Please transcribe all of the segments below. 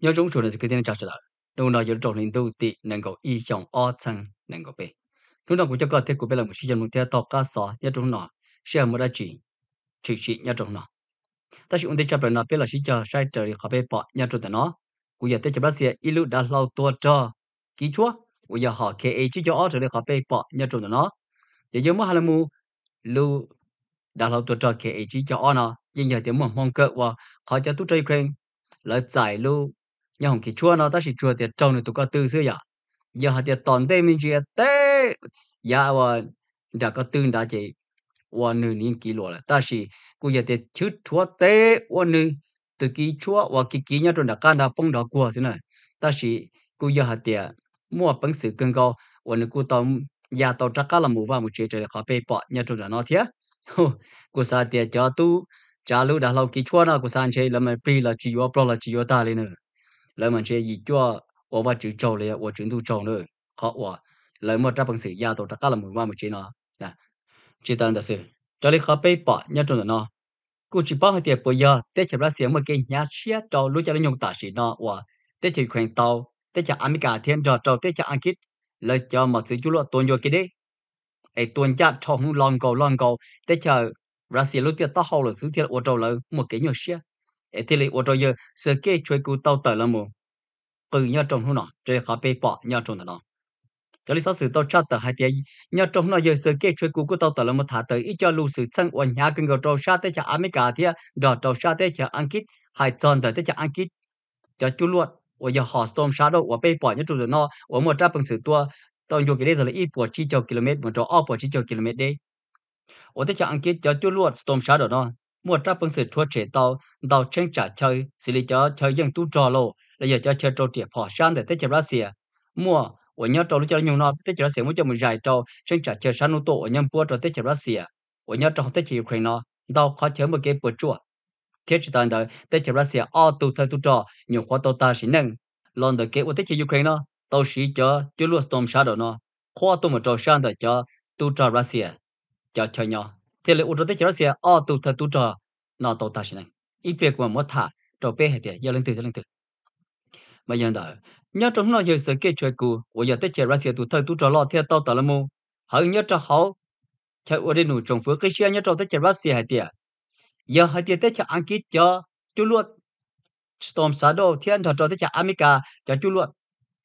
nhớ chúng chỗ này cái tiếng chào chào đâu nào giờ trong linh đầu tị nên có ý chọn ở chân nên có bề lúc nào cũng cho các thế của bề là một sự một theo tập cá sọ nhớ chúng nó sẽ một đại chỉ chỉ chỉ nhớ chúng nó ta chỉ ổn chấp là bề là sự cho sai trở trời khỏi bề bỏ nhớ chúng nó cũng giờ tới chấp bác sĩ ilu đã lâu tua cho kỹ chúa cũng giờ họ kể chỉ cho ở trở trời khỏi bề bỏ nhớ chúng nó giờ giờ mới hai mu lu đã lâu tua cho kể chỉ cho ở nó nhưng giờ tiếng mong mong cơ và họ cho tu chơi kren lợi giải lưu nhà hồng kỳ chua nó ta chỉ chua tiệt trâu này tụ có tư xưa ya. Giờ hạt tiệt tòn tê mình chỉ tê ya và đã có tư đã chỉ và nữ niên kỳ lụa là ta chỉ cô giờ tiệt chữ chua tê và nữ từ kỳ chua và kỳ kỳ nhà trong đã can đã bông đó qua thế này ta chỉ cô giờ hạt tiệt mua bằng sự cân cao và nữ cô tao ya tao chắc cả là mua vào một chế trời khó bê bỏ nhà trong đã nó thế cô sa tiệt cho tu trả lúc đã lâu kỳ chua nào cô san chơi là mà pri là chỉ có pro là chỉ có ta lên nữa lời mà chơi gì cho ở vào chữ trâu này ở chữ tu trâu nữa khó quá. lời mà chấp bằng sự gia tổ tất cả là một qua một chuyện nó nè chỉ tao đã sự cho nên khó bị bỏ nhất trong nó cú chỉ bỏ hơi tiệt bây giờ tết chỉ ra xiên một cái nhà xe trâu lúc cho nó dùng tả sĩ nó và tết chỉ khuyên tàu tết chỉ Amica thiên trò trâu tết chỉ Anh kít lời cho một sự chú lo tuần vô cái đấy ai tuần chặt trong lòng cầu lòng cầu tết cho Russia lúc tiệt tao hậu là sự tiệt ở trâu là một cái nhà xe ấy thì lấy ô giờ sơ kế chuối cú tàu tới là mù. Từ nhau trong hôm nọ trời khó bê bỏ nhau trong đó cho lý do sự tàu chát tới hai tiếng nhau trong nó giờ sơ kế chuối cú của tàu tới là một thả tới ít cho lưu sự sang quan nhà kinh cầu tàu sát tới cho cả thì đó tàu sát tới cho Anh Kít hai tròn tới tới cho Anh Kít cho chú luật ở giờ họ storm shadow ở bê bỏ nhau trong nó ở một trạm bằng sự tua tàu dùng cái đấy là ít bỏ chỉ cho km một chỗ ở bỏ chỉ cho km đấy ở tới cho Anh Kít cho chú luật storm shadow nó，mua trap bằng sự thua chế tàu tàu tranh trả chơi xử lý cho chơi dân tu trò lộ là giờ cho chơi trâu tiệp họ sang để tết chơi Russia mua ở nhớ trâu lúc cho nhiều nọ tết chơi Russia muốn cho mình dài trâu tranh trả chơi sang tổ ở nhâm bua trâu tết chơi Russia ở nhớ trâu tết chơi Ukraine nó tàu khó chơi một cái bữa chua thế chỉ tàn đời tết chơi Russia ở tu thay tu trò nhiều khó tàu ta xin nâng. Lần đầu kế ở tết chơi Ukraine nó tàu sĩ cho chưa luôn storm shadow nó. Khó tu một trò sang để cho tu trò Russia cho chơi nhau thế là u cho tới chơi Russia ở tu thời tu trò. Nó tổ ta xin này. Ít việc mà mất thả cho bé hết tiệt? Giờ lên từ lên từ. Mà giờ đó nhớ trong nó giờ sự kết chơi cũ của giờ tới chơi ra xe tụ thời tụ trò lo theo tao tao là mu hỡi, nhớ cho họ chơi ở đây nụ trồng phước cái xe nhớ cho tới chơi ra xe à? hết tiệt? Giờ hết tiệt tới chơi ăn kít cho chú luật storm shadow, thiên cho cho tới chơi America cho chú luật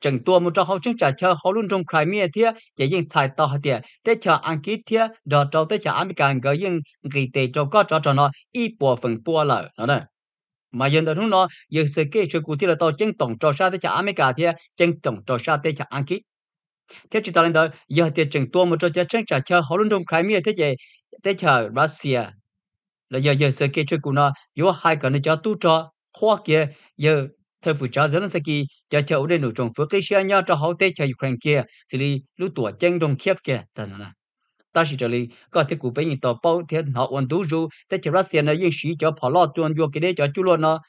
chừng tua một trò hậu chứng trả chờ hậu luôn trong Crimea thia, chỉ riêng xài tàu hạt tiền để chờ anh ký thia đó cho tới chờ anh càng cái riêng cái tệ cho có cho cho nó, y bộ phần bộ lợ nó đây. Mà hiện tại chúng nó giờ sự kế cho cụ thể là tàu chân tổng cho sa tới chờ anh cả thia chân tổng cho sa tới chờ anh ký. Thế chỉ ta lên đó, giờ thì chừng tua một trò chờ chân trả chờ hậu luôn trong Crimea thế chỉ để chờ Russia là giờ giờ sự kế cho cụ nó yếu hai cái nó cho tu cho hoa kia, giờ thời phụ trách Zelensky cho châu đến nụ trong phước cái xe nhau cho hậu tế cho Ukraine kia, xử lý lũ tuổi chân trong khiếp kia tận là. Ta chỉ cho lý có thể cụ bên tàu bao thế họ hoàn đủ rồi để cho Russia nó yên sĩ cho phá lo tuần vô cái đấy cho chú luôn nó.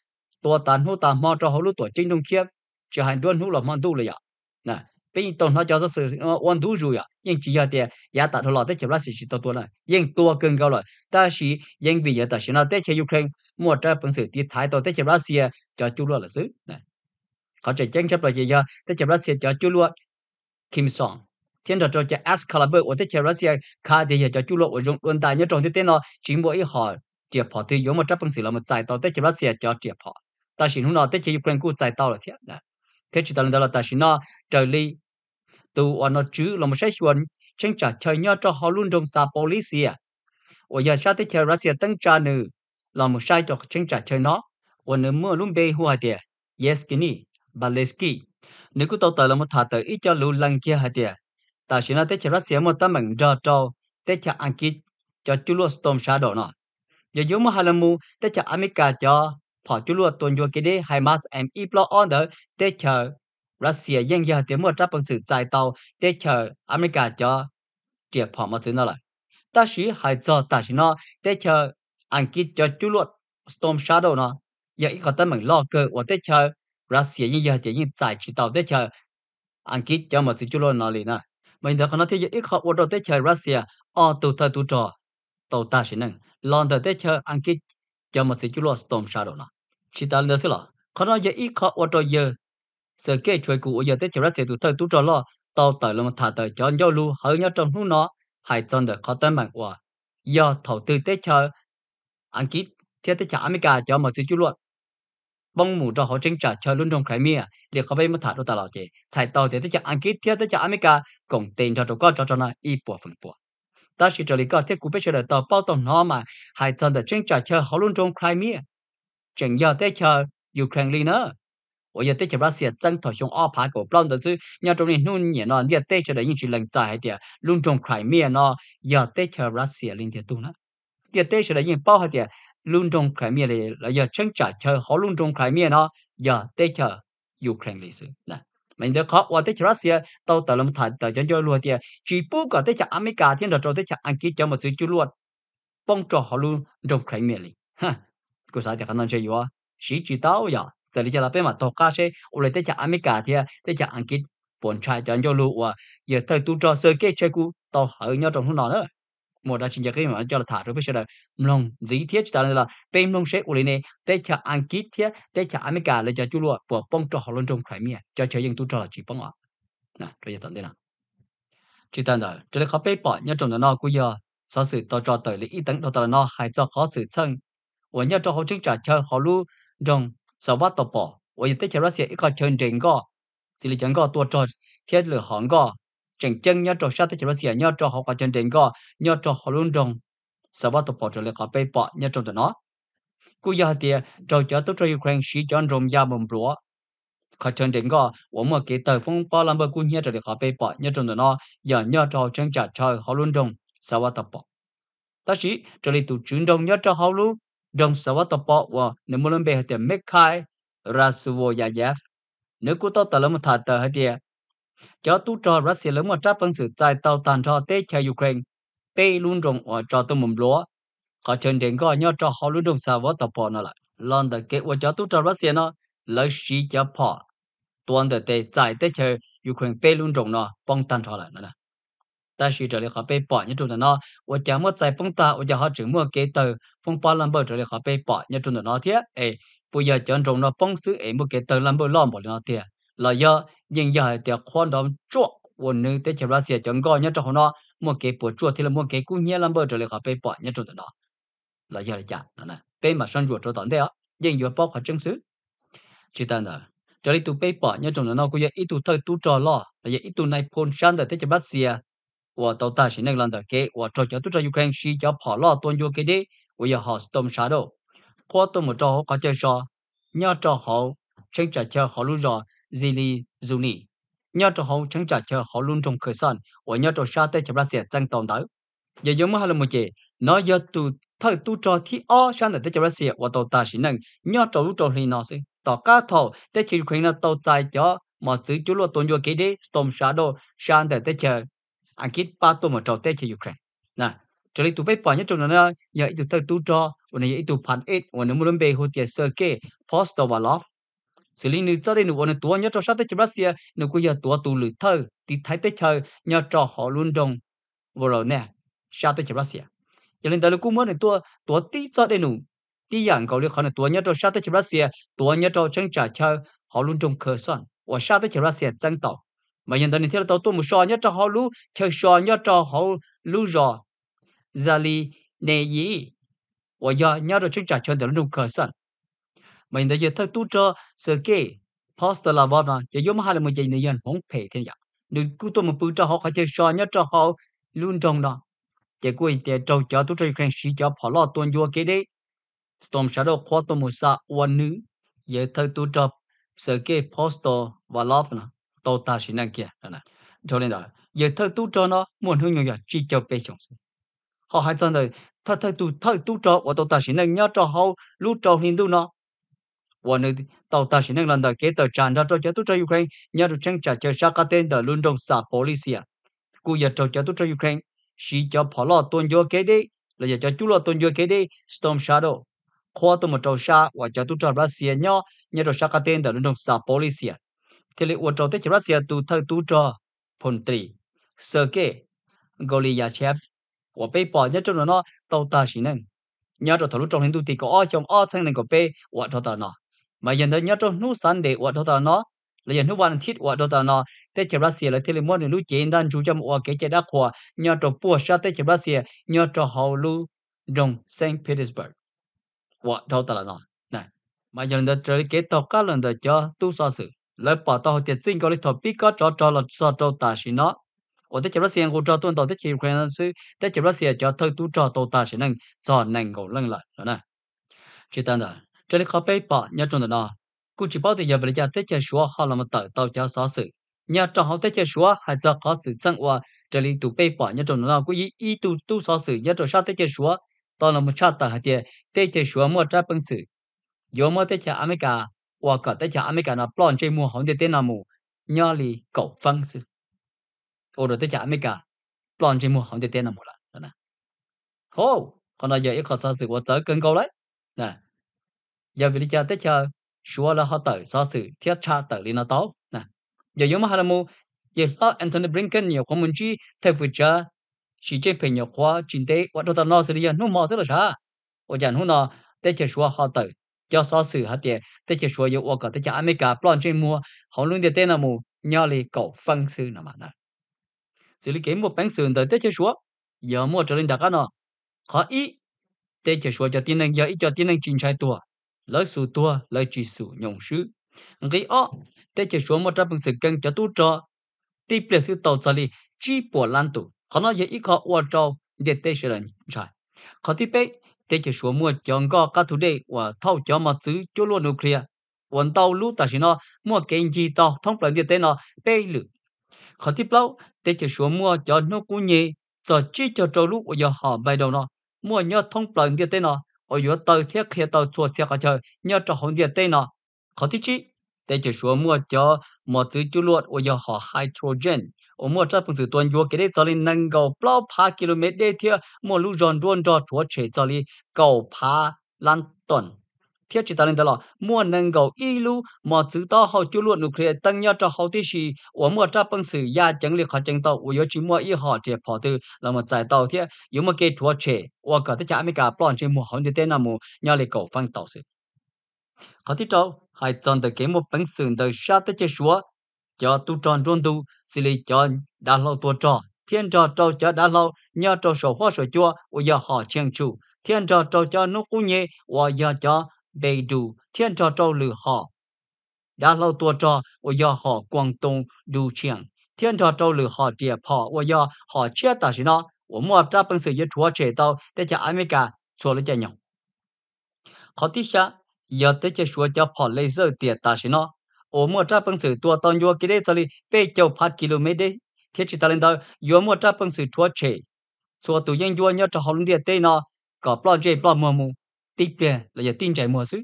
Tua tàn hô tàn mò cho hậu lũ tuổi chân trong khiếp chỉ hành tuần hú là mòn đủ là ạ nè bây giờ tôi nói cho rất sự quan đủ rồi à nhưng chỉ là thế, giá tạo thôi là tết chấm là sự chỉ tao tuần này nhưng tua cân cao rồi ta chỉ nhưng vì giờ ta chỉ là tết chơi ukraine mua trái phần sự tiếp thái tôi tết chấm là sự cho chú luôn là xứ này họ chỉ tranh chấp là gì giờ tết chấm là sự cho chú luôn kim song thiên trò cho Excalibur của tết chấm là sự khá thì cho chú luôn ở trong quân đại nhớ trong tết nó bộ ý họ triệt họ thì giống một trái phần sự là một giải tao tết chấm là sự cho triệt họ ta chỉ lúc nào tết chơi ukraine cũng giải tao là thiệt này thế chỉ tao là ta xin nó trời ly tu ở nó chứ là một sai chuẩn, tranh trả chơi nhau cho họ luôn trong sa policia à. ở giờ sao tới chơi Russia tăng trả nữ là một sai cho tranh trả chơi nó. Ở nếu mưa luôn bê hoa địa yeskini baleski nếu cứ tàu tới là một thả tới ít cho lưu lăng kia hạt địa ta xin nó tới chơi Russia một tấm bằng ra trâu tới chơi Anh kia cho chú storm shadow nó. Giờ giống mà hai mu tới chơi America cho họ chú lúa tuần vô hai đấy Hamas and Iplo on the tới chơi Russia dân giờ tiếng một trăm bằng sự giải tàu tới America cho triệt họ mà thứ nó lại. Ta chỉ hai cho ta chỉ nói tới chơi anh kít cho chú luật Storm Shadow nó. Giờ ít có tâm mình lo cơ và tới chờ Russia như giờ thì những giải chỉ tàu tới chờ anh kít cho một chú luật nó liền nè. Mình đã có nói thế giờ ít họ ở tới chờ Russia ở tụ thời tụ trò. Tàu ta sẽ nâng, London tới chờ anh kít cho một chú luật Storm Shadow nó chỉ ta lên xí là khó nói giờ ít khó ở trò giờ sợ kê chuyện cụ giờ tới chiều ra sẽ tụt thời tụt trò lo. Tao tới lòng thả tới cho nhau lu hơi nhau trong lúc nó. Hay chân được khó tên mạnh quá, giờ thầu tư tới chờ anh kít theo tới chờ America cho mọi thứ chú luôn bông mù cho họ chính trả cho luôn trong khai mía liệt có bây mất thả đâu ta lão chị chạy tàu thì tới chờ anh kít theo tới chờ America. Cùng tiền cho tụi con cho cho nó y bộ phần bộ ta chỉ cho lý có thiết cụ biết đời tàu bao tổng nó mà. Hay chân được chính trả cho họ luôn trong khai mía chuyển giờ tới chờ Ukraine nữa. Ở giờ tới chờ Russia chân thổi xuống ở phá cổ plon đó chứ. Nhà trong này nôn nhẹ nó giờ tới chờ đấy những chuyện lần trái thì à, luôn trong Crimea nó giờ tới chờ Russia liên tiếp tu nữa giờ tới chờ đấy những bao hay thì à, luôn trong Crimea này là giờ chân trả chờ, họ luôn trong Crimea nó giờ tới chờ Ukraine li sự nè, mình đã khó qua tới chờ Russia tàu tàu lâm thành tàu chân cho luôn thì à, chỉ bu cả tới chờ America thiên đạo cho tới chờ Anh kia cho một sự chú luôn. Bong trò họ luôn trong Crimea này ha có sao thì khả năng chơi gì à chỉ chỉ tao ya giờ đi là bên mà tàu cá xe ở lại tới chợ America thì tới chợ Anh Kít bọn trai cho cho lụ và giờ thời tu cho sơ kế chơi cú tao hơi nhau trong hôm nọ nữa một đã chính cái mà cho là thả rồi bây giờ là mông dí thiết ta là bên mông sẽ ở lại này tới chợ Anh Kít thì tới chợ America là cho chú lụa bỏ bông cho họ luôn trong khải miệng cho chơi những tu cho là chỉ bông à nè rồi giờ tận đây nào chỉ tận đó cho nên khó bay bỏ nhau trong đó cú giờ sau sự tao cho tới lý ý tấn đó là nó hay cho khó sự chân 我要做好正常，就好路用สวัสดิ์ปอ我也对这些一个真正个，这里讲个多做天日行个，真正要做啥的这些要做好个真正个，要做好论中，สวัสดิ์ปอ这里个被ปอ要做的喏，กู要的做就都做 Ukraine 是讲中亚门罗。เขาเชิญเด็กก็ว่าเมื่อกี้เตยฟงป้อลำเบอร์กูเฮียจะได้เขาไปปอเนี่ยจนตัวเนาะอย่าเนี่ยจะเชิงจัดชอยเขาลุ่นจงสวัสดิ์ปอแต่สิจะเลยตู่จุนจงเนี่ยจะเขาลุ่ trong sáu vắt tập bộ và nếu muốn bề thì make khai vô giá yef nếu cô tao tao một thật tờ hết đi cho tu cho Russia lớn một trăm phần sự tại tàu tàn cho tế cho Ukraine. Tế luôn rộng ở cho tôi mồm lúa. Có chân đến có nhau cho họ luôn rộng sáu vắt tập bộ nó lại. Lần đầu kết của cho tu cho Russia nó, lấy sĩ cho họ tuần đầu tế tại tế cho Ukraine, tế luôn rộng nó, bong tàn cho lại nữa 但是这里好被保，你种的呢？我讲么在风大，我讲好怎么给到风巴兰波这里好被保，你种的那天，哎，不要讲种了风水，哎，么给到兰波浪波那天，老要人要的宽到做，我能在前边写讲个，你之后呢，么给不做，提了么给姑娘兰波这里好被保，你种的呢？老要来讲，那呢，被马上做做到的啊，人要包括证书，知道的。这里都被保，你种的呢，我也一度退都着了，也一度来碰上的在前边写。 我到大学那个人的给我这叫都这 Ukraine 是叫跑了多久给的，我也好 storm 啥的，过多么着好搞介绍，要着好趁着叫好路上 zili zuni，要着好趁着叫好路中可算，我要着啥的就把些增到到，也有么还了么些，那要都他都着提啊，啥的就把些我到大学那要着路着里那些，到家头在 Ukraine 到在叫。mà giữ chú lo tôn vô kế đế storm shadow shan để tới chờ anh kít ba tô mà trò tết cho Ukraine. Nè, trở lại tụi bây bỏ nhất trong đó giờ tụi tôi tu cho và này tụi phản ít, và nếu muốn bề hụt tiền sơ kê post và love xử lý nữ cho đây nữ và tua nhất trong sát tết cho Russia nữ cũng giờ tua tụ lử thơ thì thấy tết chơi nhờ trò họ luôn đồng vừa rồi nè, sát tết cho Russia. Cho nên tôi cũng muốn tua tua tí cho đây nữ tí dạng cầu được khó là tua nhất trong sát tết cho Russia tua nhất trong chân trả chơi họ luôn trong khờ son. Và sát tết cho Russia chân tộc mà nhân hiện tại là tao tôi một sò nhất cho họ lú chơi sò nhất cho họ lú rò gia li nề gì và giờ nhớ được chúng trả cho được lúc khởi sản mà nhân tại giờ thật tu cho sự kê post là vào đó giờ giống hai là một gì nhân không phải thế nhở nếu cứ tôi một bữa cho họ có chơi sò nhất cho họ luôn trong đó. Chỉ cuối để trâu cho tu cho khen sĩ cho họ lo tuân vua cái đấy storm shadow khoa tôi một sa one nữ giờ thật tu cho sự kê post và love nữa tổ ta xin năng kia là cho nên là giờ thơ tu cho nó muốn hướng nhiều chỉ cho bé chồng họ hay chân đời thơ thơ tu thơ tu cho và tổ ta xin năng nhớ cho họ lúc cho hình tu nó và nơi tàu ta xin năng lần đầu kế tờ tràn ra cho cho tu cho Ukraine nhớ được tranh trả cho sát các tên tờ luôn trong xã policia cú giờ cho cho tu cho Ukraine chỉ cho phò lo tuân vô kế đi là giờ cho chú lo tuân vô kế đi storm shadow khoa tu một trâu sa và cho tu cho Russia nhớ nhớ được sát các tên tờ luôn trong xã policia thì lệ ủa trâu tết chỉ Russia tu thơ tu cho phun trì sơ kê Goliachev và bê bỏ nhất trong nó tàu ta chỉ nên nhớ cho thầu lúc trong hình tu thì có ở trong ở sang nên có bê và trò ta nó mà hiện tại nhớ trong nút sáng để ở trò ta nó là hiện nút văn thiết ở trò ta nó tế chế Russia là thế là muốn lúc chế đang chú trọng ở cái chế đa khoa nhớ trong bùa sát tế chế Russia nhớ trò hậu lưu trong Saint Petersburg. Ở trò ta nó này, mà hiện tại trời kế tàu cá lần đó cho tu xa sự lời bỏ tàu tiệt sinh có lịch thọ biết có cho cho là cho cho ta xin nó. Ở đây chỉ là xiên của cho tuân tàu thế chỉ quen sư thế chỉ là xiên cho thâu tu cho tàu ta xin năng cho năng cầu lăng lại rồi nè. Chỉ tên đó cho nên khó bê bỏ nhớ trong nó, cụ chỉ bảo thì giờ về nhà thế chỉ xóa họ làm tờ tàu cho xóa sự. Nhà trong học thế chỉ xóa hay cho có sự chân hòa trở lý tu bê bỏ nhớ trong đó cụ ý ý tu tu xóa sự nhớ trong sao thế chỉ xóa tao là một cha tờ hạt tiền thế chỉ xóa mua trái bằng sự. Yếu mua thế chỉ America. 我搞在这阿美加那 plan 这么好的电脑么，压力高方式。ô rồi tới chả mấy cả plan trên mua hàng tiền là một lần nè hô còn là giờ ít khó sao sự của tới cơn câu đấy nè giờ vì cha tới chờ xua là họ tới sao sự thiết cha tới đi nó tao nè giờ giống mà hàm mu giờ lo Anthony Blinken nhiều không muốn chi theo phụ cha chỉ trên phải nhiều quá chính tế và đâu ta nói sự đi nó mò rất là sao ở chẳng hôm nào tới chờ xua họ tới Cho so sự hạt tiền tới chờ xua yêu ở cả tới chờ cả plan trên mua họ luôn tiền tên là mu nhau li cầu phân sự nào mà nè xử lý kiếm một bánh sườn tới tết chơi chúa giờ mua trở lên đặc nó khó ý tết chơi số cho tiên năng giờ ý cho tiên năng trình trai tua lấy số tua lấy chỉ số nhông sư cái ó tết chơi số một trăm phần sự cân cho tu cho tiếp lên sự tàu cho li chỉ bỏ lan tụ khó nói giờ ý khó qua trâu để tết chơi lần trai khó tiếp bé thế chỉ số mua chọn có các thứ đấy và thâu cho mà chữ cho luôn nuclear quần tàu lũ ta xin nó, mua kinh gì tàu thông bằng điện tên nó, bê lử. Khó tiếp lâu, thế chỉ số mua cho nó cũng nhẹ cho chi cho trâu lũ ở giờ họ bay đầu nó. Mua nhớ thông bằng điện tên nó, ở giờ tàu thiết khi tàu chuột xe cả trời nhớ cho hồng tiền tên nó. Khó tiếp chi, thế chỉ số mua cho mà chữ cho luôn ở giờ họ hydrogen ở mua trái bằng sự tuần vô cái đấy cho lên nâng cầu bao pa km để theo mua lúc giòn đuôn cho chúa chế cho lên cầu pa lan tuần. Thiết chỉ ta lên đó là, mua nâng cầu y lu mà chữ to họ chú luận nuclear kia tăng nhau cho họ tí gì ở mua cho bằng sự ya chẳng liệt họ chẳng tàu ở yếu chỉ mua y họ chế bỏ từ là một giải tàu thiết yếu mà cái thua chế ở cả tất cả mấy cả bọn trên mua họ như thế nào mua nhau liệt cầu phăng tàu sự. Họ tí trâu hay chọn được cái một bằng sự đời sát tới chế súa cho tu tròn tròn tu xì lì cho đã lâu tua trò. Thiên trò trâu cho đã lâu, nhờ trâu sổ hoa sổ chua ở giờ họ chiang chủ thiên trò trâu cho nó cũng nhẹ ở giờ cho đầy đủ. Thiên trò trâu lử họ. Đã lâu tua trò và giờ họ quang đông đủ chiang thiên trò trâu lử họ địa họ và giờ họ chia ta xin nó. Và mua ra bằng sự yết chúa trẻ tao để cho America cho lấy cho nhau. Khó tí xa, giờ tới cho chúa cho họ lấy giờ địa ta xin nó và mua ra bằng sự tua tao yo kia cho li châu phát km đấy thiết chỉ ta lên đó yo mua ra bằng sự chúa chế cho tụi dân yo nhớ cho họ luôn địa tây nó có plan jay plan mua mu tiếp bè là giờ tin chạy mua xứ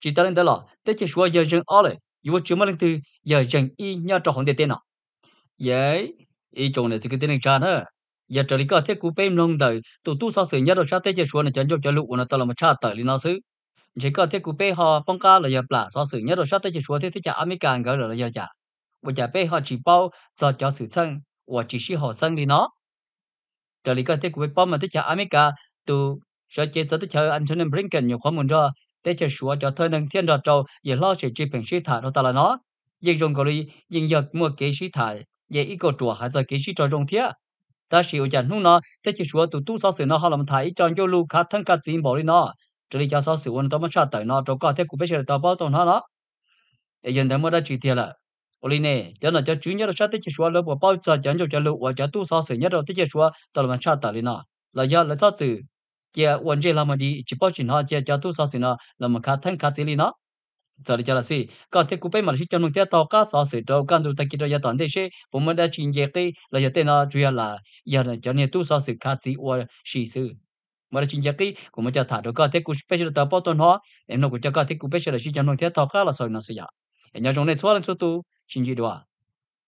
chỉ ta lên đó là tới chỉ số giờ dân ở lại yêu chưa mà lên từ giờ dân y nhớ cho họ địa tây nào vậy y trong này thì cái tên này cha nữa giờ trở đi có thể cụ bêm nông đời tụ tu sao sự nhớ đồ sao tới chỉ số này chân cho lũ nó tao là một cha tử li nó xứ chỉ có thiết cụ bê họ phong ca là giờ bả do sự nhớ đồ sát tới chỉ số thiết thiết cha American cái rồi là giờ cha và cha bê họ chỉ bao cho cho sự sân và chỉ sĩ họ sân đi nó. Trở lại có thiết cụ bê bao mà tới cha America từ sở chế tới chờ Antony Blinken nhiều khó muốn ra để chờ số cho thời năng thiên đợt trâu giờ lo sẽ chỉ bình sĩ thải nó ta là nó. Nhưng dùng cái lý nhưng giờ mua kế sĩ thải giờ ít có chùa hay giờ kế sĩ cho dùng thiết ta sử dụng nó để chờ số từ tu sao sự nó, họ làm thải cho cho lưu khát thân cả tiền bỏ đi nó. Jadi jasa siwon tama chatai na troka te kupe shere tapa to na na. E jen demo da chiti la. Oli ne, jana ja chunya ra chate chi shwa lo po pao sa janjo ja lo wa ja tu sa se nya ra te chi shwa ta ma chata li na. La ya la ta tu ja wan je la ma di chi pao chi na ja ja tu sa se na la ma ka than ka ti li na. Tsari jala si, ka te kupe ma shi chanu te tao ka sa se tao kan tu ta ki ra ya tan de she po ma da chi nje ke la ya te na ju ya la ya na ja ne tu sa se ka ti wa shi su. Mà chính chắc cái cũng mới cho thả được cái thế cũng special cho tao bảo tuần họ em nó cũng cho cái thế cũng special là chỉ cho nó tao cá là soi nó sẽ em nhà trong này, xóa lên số tu chính gì đó